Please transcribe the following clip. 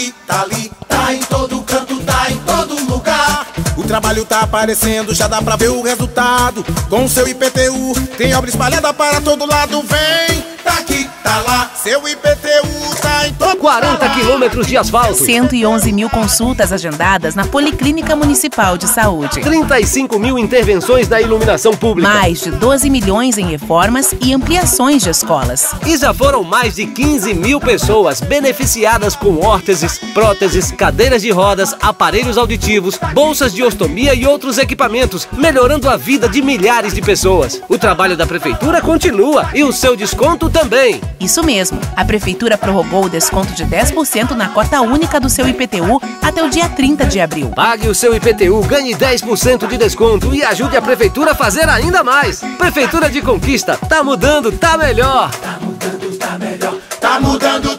aqui, tá ali, tá em todo canto, tá em todo lugar. O trabalho tá aparecendo, já dá pra ver o resultado. Com seu IPTU, tem obra espalhada para todo lado. Vem, tá aqui, tá lá, seu IPTU tá em todo 40 quilômetros de asfalto. 111 mil consultas agendadas na Policlínica Municipal de Saúde. 35 mil intervenções na iluminação pública. Mais de 12 milhões em reformas e ampliações de escolas. E já foram mais de 15 mil pessoas beneficiadas com órteses, próteses, cadeiras de rodas, aparelhos auditivos, bolsas de ostomia e outros equipamentos, melhorando a vida de milhares de pessoas. O trabalho da Prefeitura continua e o seu desconto também. Isso mesmo, a Prefeitura prorrogou o desconto de 10% na cota única do seu IPTU até o dia 30 de abril. Pague o seu IPTU, ganhe 10% de desconto e ajude a Prefeitura a fazer ainda mais. Prefeitura de Conquista, tá mudando, tá melhor. Tá mudando, tá melhor. Tá mudando,